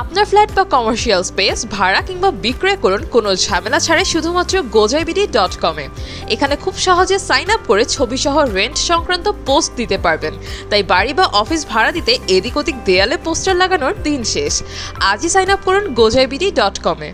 আপনার ফ্ল্যাট বা commercial space ভাড়া কিংবা বিক্রয় করুন কোনো ঝামেলা ছাড়াই শুধুমাত্র গোজাইবিডি ডট কমে এখানে খুব সহজে সাইন আপ করে ছবিসহ রেন্ট সংক্রান্ত পোস্ট দিতে পারবেন। তাই বাড়ি বা অফিস ভাড়া দিতে এদিক ওদিক দেয়ালে পোস্টার লাগানোর দিন শেষ। আজই সাইন আপ করুন গোজাইবিডি ডট কমে